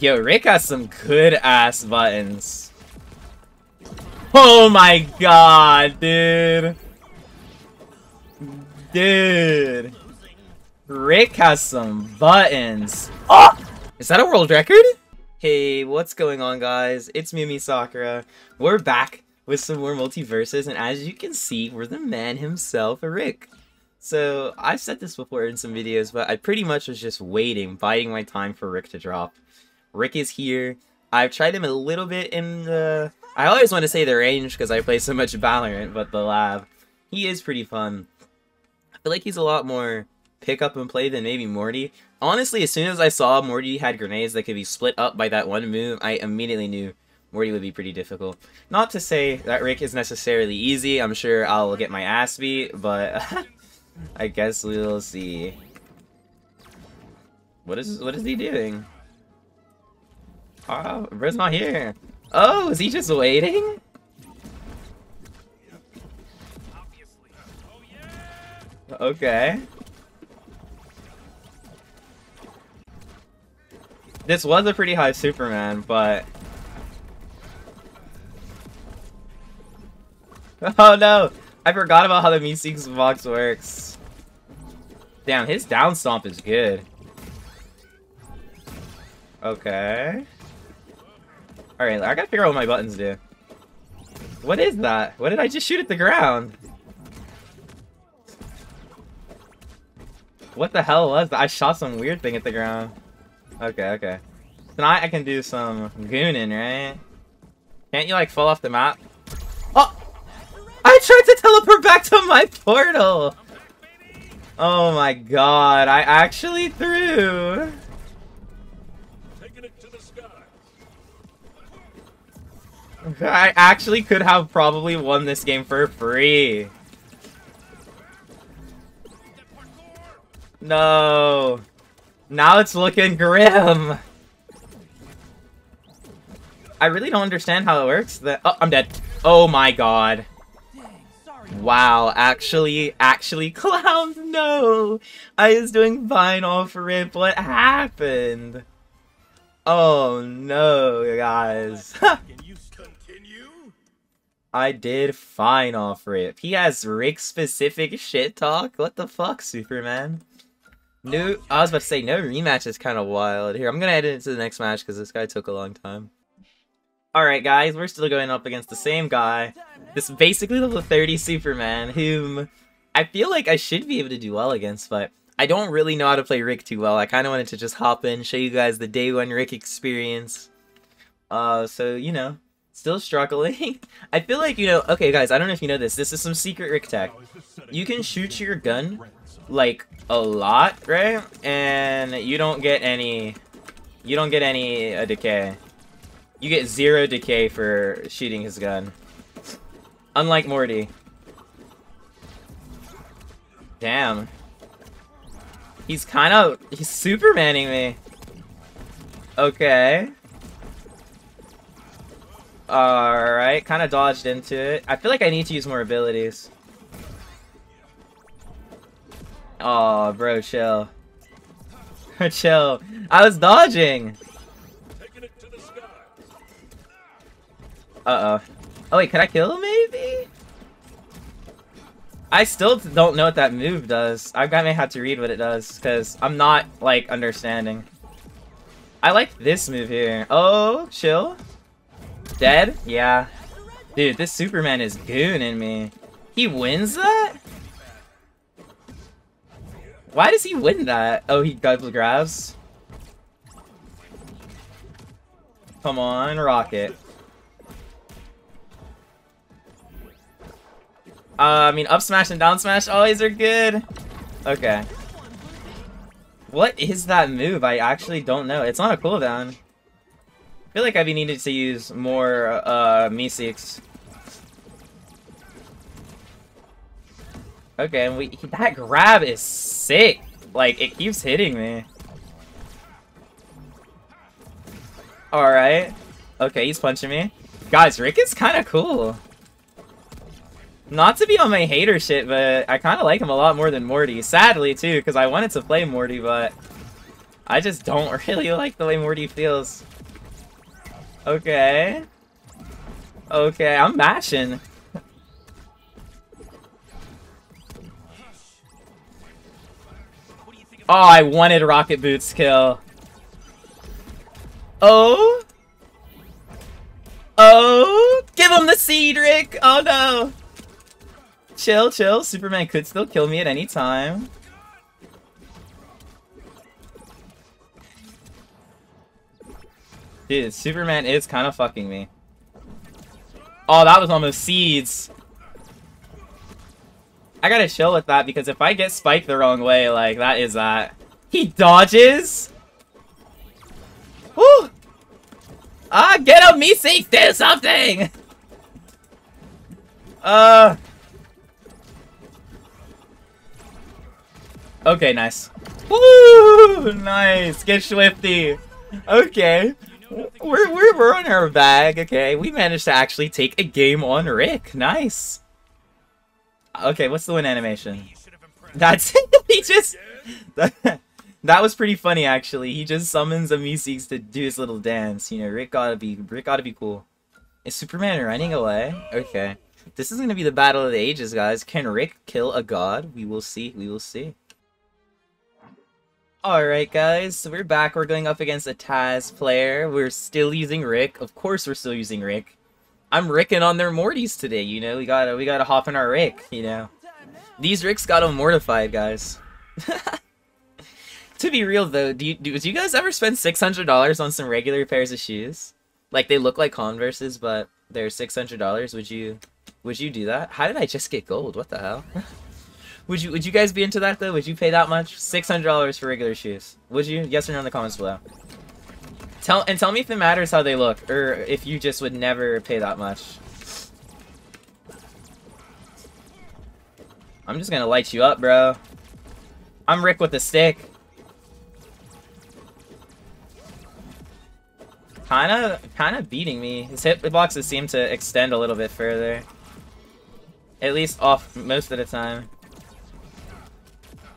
Yo, Rick has some good ass buttons. Oh my god, dude. Dude. Rick has some buttons. Oh! Is that a world record? Hey, what's going on guys? It's Mimi Sakura. We're back with some more MultiVersus, and as you can see, we're the man himself, Rick. So, I've said this before in some videos, but I pretty much was just waiting, biding my time for Rick to drop. Rick is here. I've tried him a little bit in the... I always want to say the range because I play so much Valorant, but the lab. He is pretty fun. I feel like he's a lot more pick up and play than maybe Morty. Honestly, as soon as I saw Morty had grenades that could be split up by that one move, I immediately knew Morty would be pretty difficult. Not to say that Rick is necessarily easy. I'm sure I'll get my ass beat, but I guess we'll see. What is what is he doing? Oh, Brit's not here. Oh, is he just waiting? Okay. This was a pretty high Superman, but... Oh no! I forgot about how the Meeseeks box works. Damn, his down stomp is good. Okay. Alright, I gotta figure out what my buttons do. What is that? What did I just shoot at the ground? What the hell was that? I shot some weird thing at the ground. Okay, okay. Tonight I can do some gooning, right? Can't you like fall off the map? Oh! I tried to teleport back to my portal! Oh my god, I actually threw! I actually could have probably won this game for free. No. Now it's looking grim. I really don't understand how it works. That oh, I'm dead. Oh my god. Wow, actually, actually, Clowns, no! I was doing fine off rip. What happened? Oh no, guys. I did fine off Rip. He has Rick-specific shit talk? What the fuck, Superman? No, I was about to say, no rematch is kind of wild. Here, I'm gonna head into the next match because this guy took a long time. Alright, guys, we're still going up against the same guy. This basically level 30 Superman, whom I feel like I should be able to do well against, but I don't really know how to play Rick too well. I kind of wanted to just hop in, show you guys the day one Rick experience. Uh, so, you know, Still struggling. I feel like, you know, okay guys, I don't know if you know this. This is some secret Rick tech. You can shoot your gun, like, a lot, right? And you don't get any, you don't get any uh, decay. You get zero decay for shooting his gun. Unlike Morty. Damn. He's kind of, he's supermaning me. Okay. Alright, kind of dodged into it. I feel like I need to use more abilities. Oh, bro, chill. chill. I was dodging! Uh-oh. Oh, wait, can I kill him, maybe? I still don't know what that move does. I may have to read what it does, because I'm not, like, understanding. I like this move here. Oh, chill. Dead? Yeah. Dude, this Superman is gooning me. He wins that? Why does he win that? Oh, he double grabs? Come on, Rocket. Uh, I mean, up smash and down smash always are good. Okay. What is that move? I actually don't know. It's on a cooldown. I feel like I've needed to use more uh, Meeseeks. Okay, and we that grab is sick. Like it keeps hitting me. All right. Okay, he's punching me. Guys, Rick is kind of cool. Not to be on my hater shit, but I kind of like him a lot more than Morty. Sadly, too, because I wanted to play Morty, but I just don't really like the way Morty feels. Okay. Okay, I'm mashing. Oh, I wanted Rocket Boots kill. Oh? Oh? Give him the seed, Rick! Oh no! Chill, chill. Superman could still kill me at any time. Dude, Superman is kind of fucking me. Oh, that was almost seeds. I gotta chill with that because if I get spiked the wrong way, like, that is that. He dodges? Woo! Ah, get up, me see, do something! Uh... Okay, nice. Woo! Nice, get schwifty. Okay. We're, we're, we're on our bag, okay. We managed to actually take a game on Rick. Nice. Okay, what's the win animation? That's it. he just... That, that was pretty funny, actually. He just summons a Meeseeks to do his little dance. You know, Rick gotta be... Rick gotta be cool. Is Superman running away? Okay. This is gonna be the battle of the ages, guys. Can Rick kill a god? We will see. We will see. Alright guys, so we're back. We're going up against a Taz player. We're still using Rick. Of course we're still using Rick. I'm Ricking on their Mortys today, you know? We gotta we gotta hop in our Rick, you know? These Ricks got them mortified, guys. to be real though, do you, do, do you guys ever spend $600 on some regular pairs of shoes? Like they look like Converses, but they're $600. Would you would you do that? How did I just get gold? What the hell? Would you would you guys be into that though? Would you pay that much? Six hundred dollars for regular shoes. Would you? Yes or no in the comments below. Tell and tell me if it matters how they look, or if you just would never pay that much. I'm just gonna light you up, bro. I'm Rick with a stick. Kinda, kinda beating me. His hitboxes seem to extend a little bit further. At least off most of the time.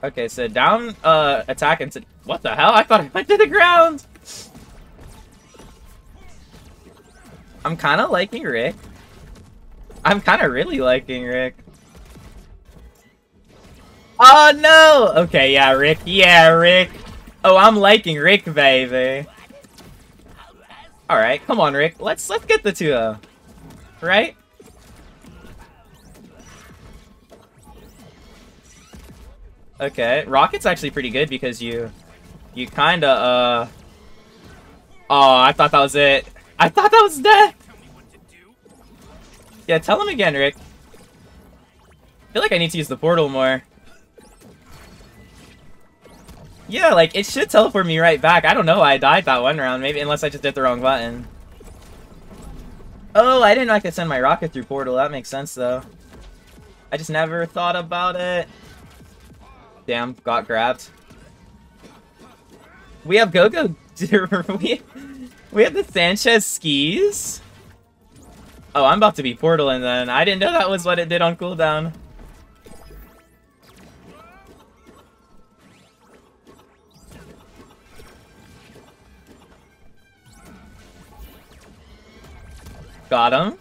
Okay, so down uh, attack into... What the hell? I thought I went to the ground! I'm kind of liking Rick. I'm kind of really liking Rick. Oh, no! Okay, yeah, Rick. Yeah, Rick. Oh, I'm liking Rick, baby. Alright, come on, Rick. Let's let's get the 2-0. Right? Okay, Rocket's actually pretty good because you, you kinda, uh... Oh, I thought that was it. I thought that was dead! Yeah, tell him again, Rick. I feel like I need to use the portal more. Yeah, like, it should teleport me right back. I don't know why I died that one round, maybe, unless I just hit the wrong button. Oh, I didn't know I could send my rocket through portal. That makes sense, though. I just never thought about it. Damn, got grabbed. We have Go-Go... we, we have the Sanchez skis? Oh, I'm about to be portaling then. I didn't know that was what it did on cooldown. Got him.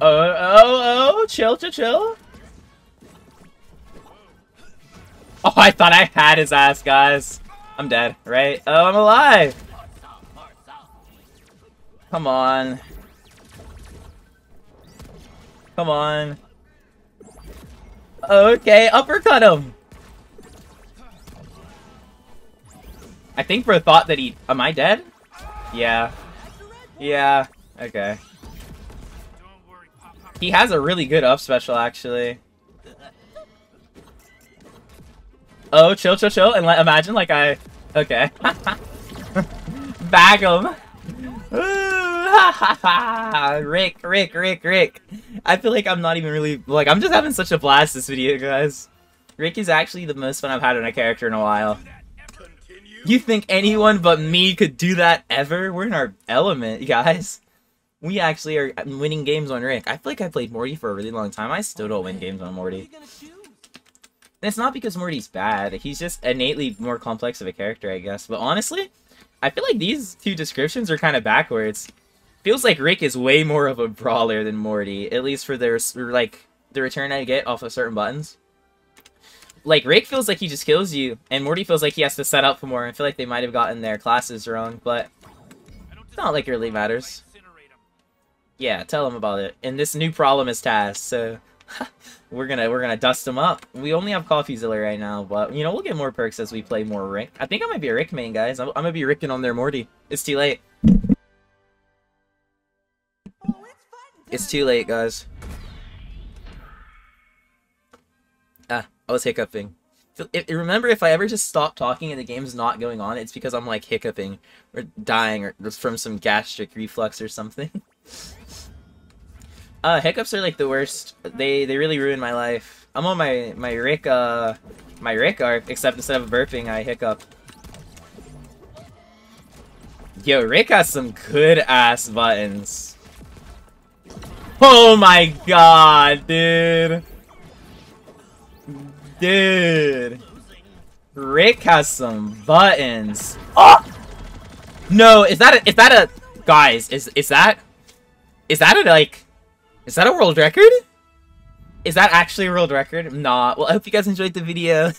Oh, oh, oh, oh chill, chill, chill. Oh, I thought I had his ass, guys. I'm dead, right? Oh, I'm alive! Come on. Come on. Okay, uppercut him! I think bro thought that he... Am I dead? Yeah. Yeah. Okay. He has a really good up special, actually. Oh, chill, chill, chill, and imagine like I... Okay. Bag him. Rick, Rick, Rick, Rick. I feel like I'm not even really... Like, I'm just having such a blast this video, guys. Rick is actually the most fun I've had on a character in a while. You think anyone but me could do that ever? We're in our element, guys. We actually are winning games on Rick. I feel like I played Morty for a really long time. I still don't win games on Morty. It's not because Morty's bad. He's just innately more complex of a character, I guess. But honestly, I feel like these two descriptions are kind of backwards. Feels like Rick is way more of a brawler than Morty, at least for their like the return I get off of certain buttons. Like Rick feels like he just kills you, and Morty feels like he has to set up for more. I feel like they might have gotten their classes wrong, but it's not like it really matters. Yeah, tell him about it. And this new problem is Taz, so we're gonna we're gonna dust him up. We only have CoffeeZilla right now, but you know we'll get more perks as we play more Rick. I think I might be a Rick main, guys. I'm, I'm gonna be Ricking on their Morty. It's too late. It's too late, guys. Ah, I was hiccuping. If, remember, if I ever just stop talking and the game's not going on, it's because I'm like hiccuping or dying or from some gastric reflux or something. uh, hiccups are like the worst. They they really ruin my life. I'm on my my Rick uh my Rick arc, except instead of burping, I hiccup. Yo, Rick has some good ass buttons. Oh my god, dude. Dude. Rick has some buttons. Oh! No, is that a, is that a, guys, is, is that, is that a, like, is that a world record? Is that actually a world record? Nah. Well, I hope you guys enjoyed the video.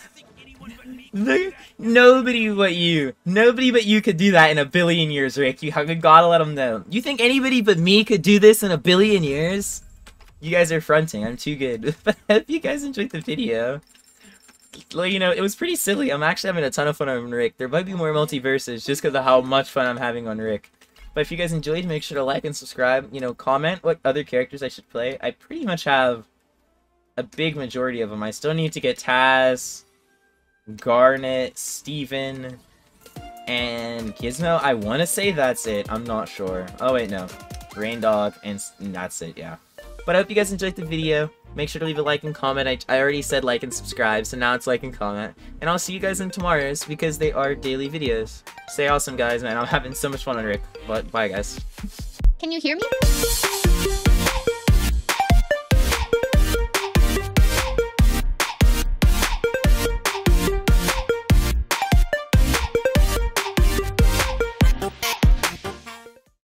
Nobody but you. Nobody but you could do that in a billion years, Rick. You gotta let them know. You think anybody but me could do this in a billion years? You guys are fronting. I'm too good. But I hope you guys enjoyed the video. Like, you know, it was pretty silly. I'm actually having a ton of fun on Rick. There might be more MultiVersus just because of how much fun I'm having on Rick. But if you guys enjoyed, make sure to like and subscribe. You know, comment what other characters I should play. I pretty much have a big majority of them. I still need to get Taz, Garnet, Steven, and Gizmo. I want to say that's it. I'm not sure. Oh, wait, no. Reindog, and, and that's it, yeah. But I hope you guys enjoyed the video. Make sure to leave a like and comment. I, I already said like and subscribe, so now it's like and comment. And I'll see you guys in tomorrow's because they are daily videos. Stay awesome, guys, man. I'm having so much fun on Rick. But bye, guys. Can you hear me?